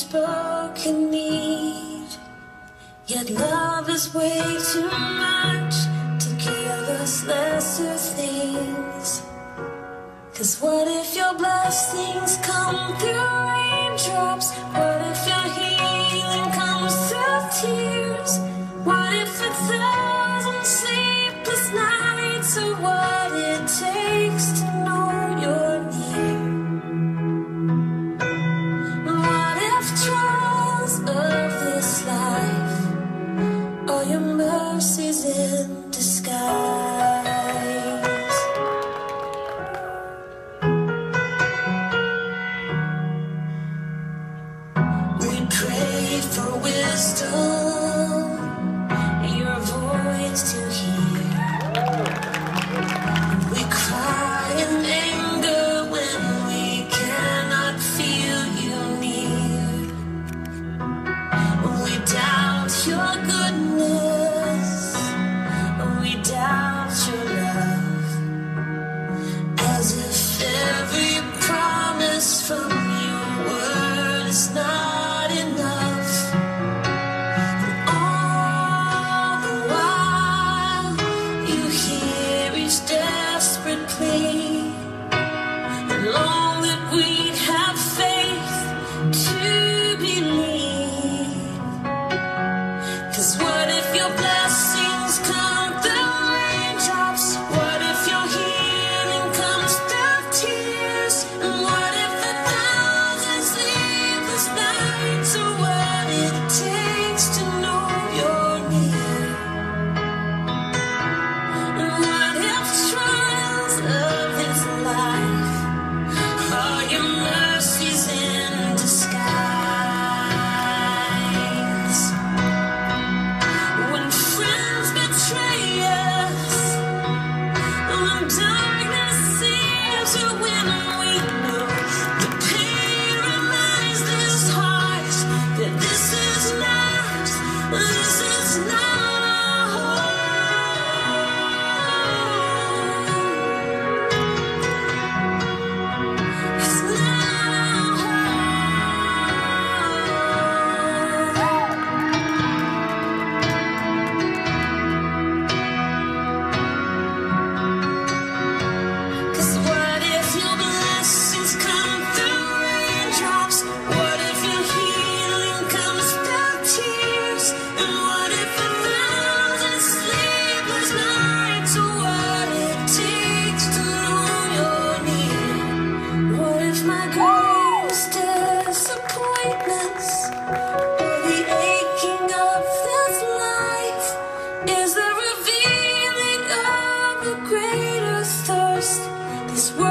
spoken need. Yet love is way too much to give us lesser things. Cause what if your blessings come through? for wisdom and your voice to hear. We cry in anger when we cannot feel you near. We doubt your goodness, we doubt your love, as if every promise from your word is not. this world.